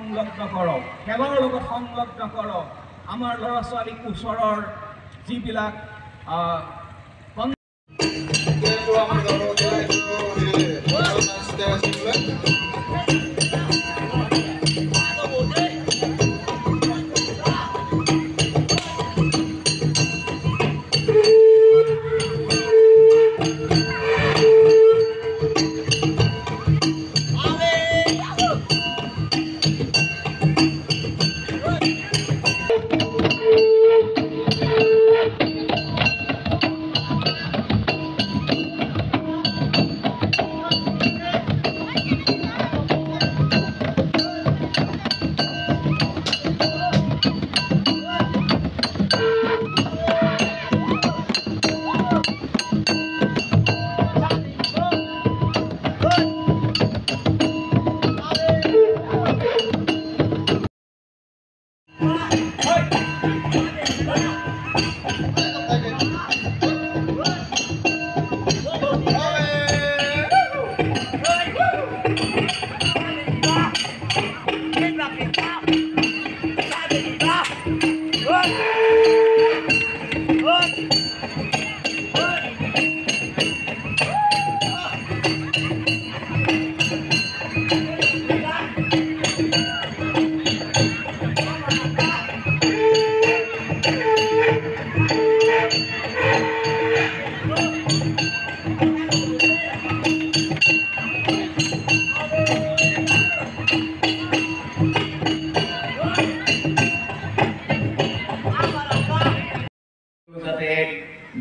সংলগ্ন কৰক। খেলৰ লগত সংলগ্ন কৰক। আমাৰ ল'ৰা ছোৱালীক ওচৰৰ যিবিলাক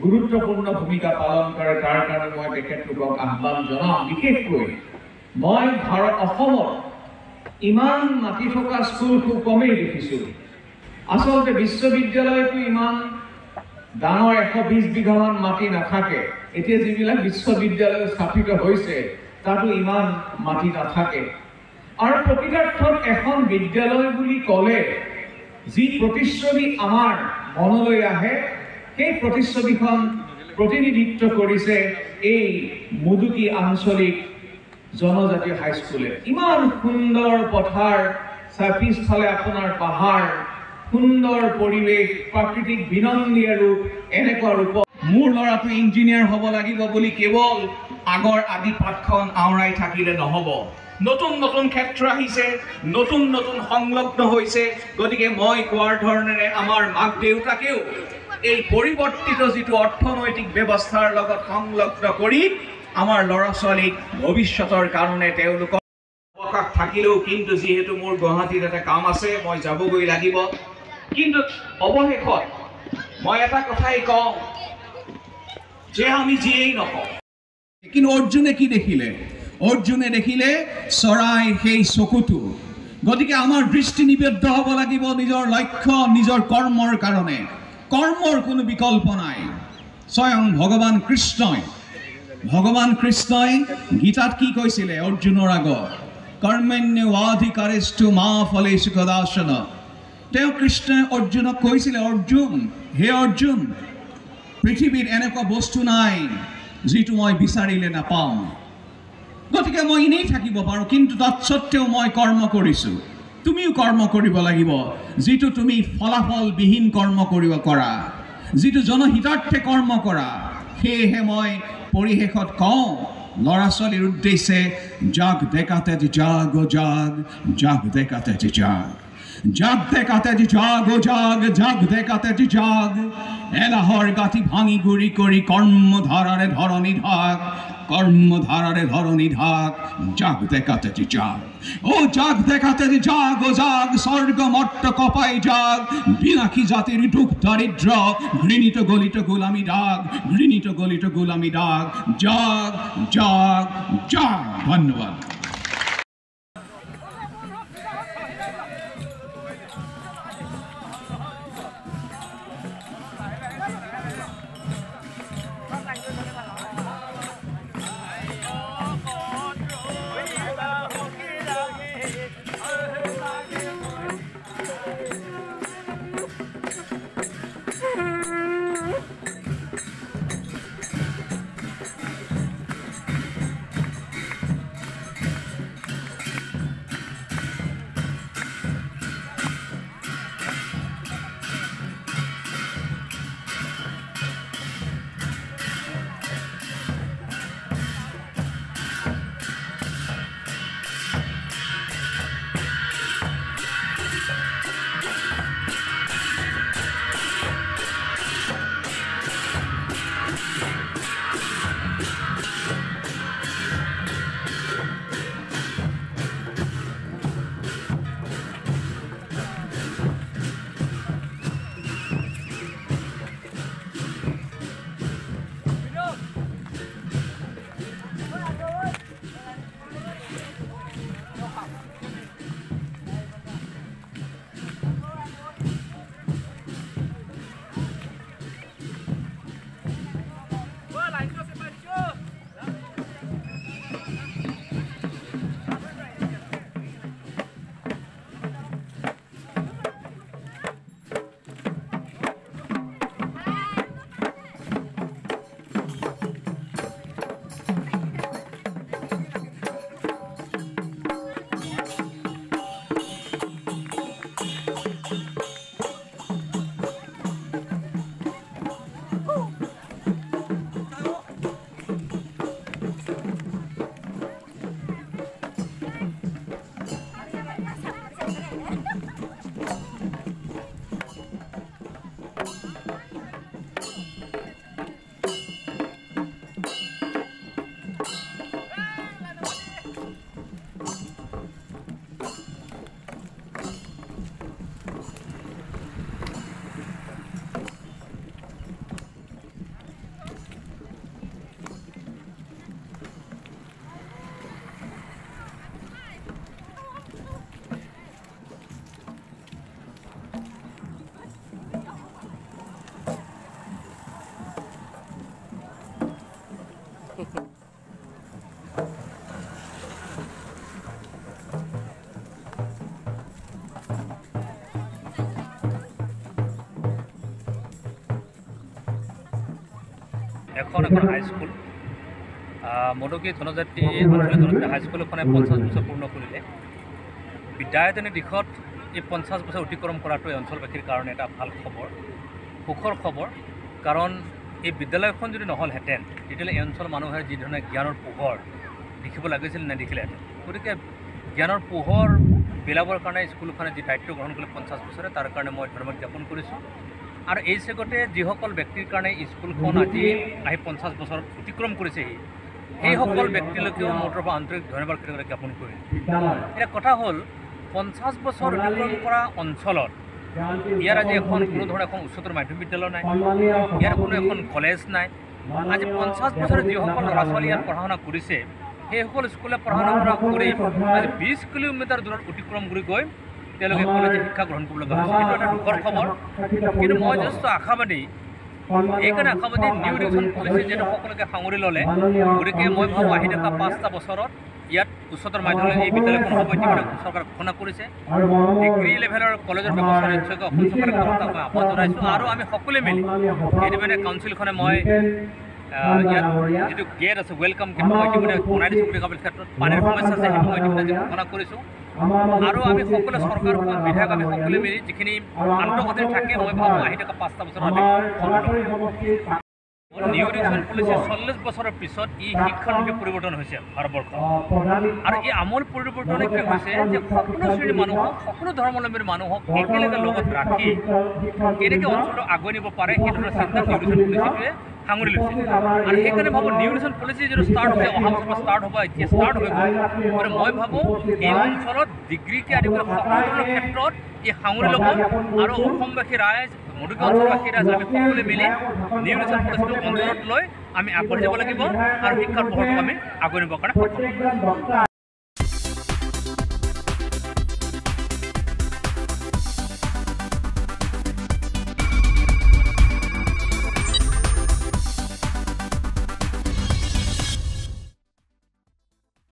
গুৰুত্বপূৰ্ণ ভূমিকা পালন কৰে তাৰ কাৰণে মই তেখেতলোকক আহ্বান জনাম বিশেষকৈ মই ভাৰত অসমত ইমান মাটি থকা স্কুল খুব কমেই দেখিছোঁ। আচলতে বিশ্ববিদ্যালয়তো ইমান ডাঙৰ এশ বিছ বিঘামান মাটি নাথাকে। এতিয়া যিবিলাক বিশ্ববিদ্যালয় স্থাপিত হৈছে তাতো ইমান মাটি নাথাকে। আৰু প্ৰকৃতাৰ্থত এখন বিদ্যালয় বুলি ক'লে যি প্ৰতিচ্ছবি আমাৰ মনলৈ আহে সেই প্ৰতিচ্ছবিখন প্ৰতিনিধিত্ব কৰিছে এই মুদুকী আঞ্চলিক জনজাতীয় হাইস্কুলে? ইমান সুন্দৰ পথাৰ চাই পিছফালে আপোনাৰ পাহাৰ সুন্দৰ পৰিৱেশ প্ৰাকৃতিক বিনন্দীয় ৰূপ এনেকুৱা ৰূপ মোৰ ল'ৰাটো ইঞ্জিনিয়াৰ হ'ব লাগিব বুলি কেৱল আগৰ আদি পাঠখন আওৰাই থাকিলে নহ'ব। নতুন নতুন ক্ষেত্ৰ আহিছে নতুন নতুন সংলগ্ন হৈছে। গতিকে মই কোৱাৰ ধৰণেৰে আমাৰ মাক দেউতাকেও এই পৰিৱৰ্তিত যিটো অৰ্থনৈতিক ব্যৱস্থাৰ লগত সংলগ্ন কৰি আমাৰ ল'ৰা ছোৱালীক ভৱিষ্যতৰ কাৰণে তেওঁলোকক অৱকাশ থাকিলেও কিন্তু যিহেতু মোৰ গুৱাহাটীত এটা কাম আছে মই যাবগৈ লাগিব। কিন্তু অৱশেষত মই এটা কথাই কওঁ যে আমি যিয়েই নকওঁ কিন্তু অৰ্জুনে কি দেখিলে? অৰ্জুনে দেখিলে চৰাই সেই চকুটো। গতিকে আমাৰ দৃষ্টি নিবদ্ধ হ'ব লাগিব নিজৰ লক্ষ্য নিজৰ কৰ্মৰ কাৰণে। কৰ্মৰ কোনো বিকল্প নাই। স্বয়ং ভগৱান কৃষ্ণই। ভগৱান কৃষ্ণই গীতাত কি কৈছিলে অৰ্জুনৰ আগত? কৰ্মণ্যৱাধিকাৰেষ্টু মা ফলেষু কদাসন তেওঁ কৃষ্ণই অৰ্জুনক কৈছিলে অৰ্জুন হে অৰ্জুন পৃথিৱীত এনেকুৱা বস্তু নাই যিটো মই বিচাৰিলে নাপাওঁ। গতিকে মই এনেই থাকিব পাৰোঁ কিন্তু তৎসত্বেও মই কৰ্ম কৰিছোঁ। তুমিও কৰ্ম কৰিব লাগিব। যিটো তুমি ফলাফলবিহীন কৰ্ম কৰিব কৰা, যিটো জনহিতাৰ্থে কৰ্ম কৰা, সেয়েহে মই পৰিশেষত কওঁ ল'ৰা ছোৱালীৰ উদ্দেশ্যে জাগ দেখাতে যে জাগ ও জাগ জাগ যে জাগ জাগ যে জাগ ও জাগ জাগ দেখাতে যে জাগ এলাহর গাঁথি ভাঙি গুড়ি করি কর্মধারারে ধরণী ঢাক কর্মধারারে ধরণী ঢাক জাগ দেখাতে যে ও জাগ দেখাতে যে জাগ ও জাগ স্বর্গ মট্ট কপাই জাগ বিনাকি জাতির দুঃখ দারিদ্র, ঘৃণিত গলিত গোলামি ডাক, ঘৃণিত গলিত গোলামি ডাক। জাগ জাগ জাগ ধন্যবাদ। এখন এখন হাইস্কুল মদকী ধনজাতি আঞ্চলিক জনজাতি হাইস্কুলখনে পঞ্চাছ বছৰ পূৰ্ণ কৰিলে। বিদ্যায়তনিক দিশত এই পঞ্চাছ বছৰ অতিক্ৰম কৰাটো এই অঞ্চলবাসীৰ কাৰণে এটা ভাল খবৰ সুখৰ খবৰ। কাৰণ এই বিদ্যালয়খন যদি নহ'লহেঁতেন তেতিয়াহ'লে এই অঞ্চলৰ মানুহে যি ধৰণে জ্ঞানৰ পোহৰ দেখিব লাগিছিল নেদেখিলেহেঁতেন গতিকে জ্ঞানৰ পোহৰ বিলাবৰ কাৰণে স্কুলখনে যি দায়িত্ব গ্ৰহণ কৰিলে পঞ্চাছ বছৰে তাৰ কাৰণে মই ধন্যবাদ জ্ঞাপন কৰিছোঁ। আৰু এই চেগতে যিসকল ব্যক্তিৰ কাৰণে স্কুলখন আজি আহি পঞ্চাছ বছৰ অতিক্ৰম কৰিছেহি সেইসকল ব্যক্তিলৈকেও মোৰ পৰা আন্তৰিক ধন্যবাদ কৃতজ্ঞতা জ্ঞাপন কৰিলোঁ এতিয়া কথা হ'ল পঞ্চাছ বছৰ অতিক্ৰম কৰা অঞ্চলত ইয়াৰ আজি এখন কোনো ধৰণৰ এখন উচ্চতৰ মাধ্যমিক বিদ্যালয় নাই ইয়াৰ কোনো এখন কলেজ নাই। আজি পঞ্চাছ বছৰ যিসকল ল'ৰা ছোৱালী ইয়াত পঢ়া শুনা কৰিছে সেইসকল স্কুলে পঢ়া শুনা কৰি আজি বিছ কিলোমিটাৰ দূৰত অতিক্ৰম কৰি গৈ তেওঁলোকে কলেজে শিক্ষা গ্ৰহণ কৰিব লগা হৈছে। এইটো এটা দুখৰ খবৰ কিন্তু মই যথেষ্ট আশাবাদী। এইকাৰণে আশাবাদী নিউ এডুকেশ্যন পলিচি যিহেতু সকলোকে সাঙুৰি ল'লে। গতিকে মই ভাবোঁ আহি থকা পাঁচটা বছৰত ইয়াত উচ্চতৰ মাধ্যমিক এই বিদ্যালয়খন হ'ব ইতিমধ্যে চৰকাৰে ঘোষণা কৰিছে। ডিগ্ৰী লেভেলৰ কলেজৰ ব্যৱস্থা নিশ্চয়কৈ অসম চৰকাৰে কৰাৰ বাবে আহ্বান জনাইছোঁ। আৰু আমি সকলোৱে মিলি ইতিমধ্যে কাউন্সিলখনে মই ইয়াত যিটো গেট আছে ৱেলকাম গেট মই ইতিমধ্যে বনাই দিছোঁ বুলি ক'বলৈ ক্ষেত্ৰত পানীৰ সমস্যা আছে সেইটো মই ইতিমধ্যে ঘোষণা কৰিছোঁ। আৰু আমি সকলো চৰকাৰ বিধায়ক আমি সকলোৱে মিলি যিখিনি আন্তঃগাঁথনি থাকে মই ভাবোঁ আহি থকা পাঁচটা বছৰত। নিউ এডুকেশ্যন পলিচি চল্লিছ বছৰৰ পিছত ই শিক্ষানীতি পৰিৱৰ্তন হৈছে ভাৰতবৰ্ষত আৰু এই আমূল পৰিৱৰ্তনে কি হৈছে যে সকলো শ্ৰেণীৰ মানুহক সকলো ধৰ্মাৱলম্বীৰ মানুহক একেলগে লগত ৰাখি কেনেকৈ অঞ্চলটো আগুৱাই নিব পাৰে সেই ধৰণৰ চিন্তা নিউ এডুকেশ্যন পলিচিটোৱে সাঙুৰি লৈছে আৰু সেইকাৰণে ভাবোঁ নিউ এডুকেশ্যন পলিচি যিটো ষ্টাৰ্ট হৈছে অহা পৰা ষ্টাৰ্ট হ'ব এতিয়া ষ্টাৰ্ট হৈ গ'ল গতিকে মই ভাবোঁ এই অঞ্চলত ডিগ্ৰীকে আদি কৰি সকলো ক্ষেত্ৰত ই সাঙুৰি ল'ব আৰু অসমবাসী ৰাইজ মধুকী অঞ্চলবাসী ৰাইজ আমি সকলোৱে মিলি নিউ এডুকেশ্যন পলিচিটো অন্তৰত লৈ আমি আগবাঢ়ি যাব লাগিব আৰু শিক্ষাৰ পোহৰটো আমি আগুৱাই নিবৰ সক্ষম হ'ম।